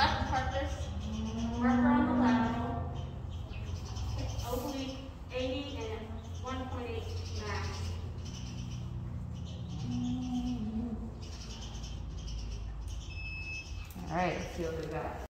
left purpose, marker on the lateral, oblique 80 and 1.8 max. All right, let's see what we got.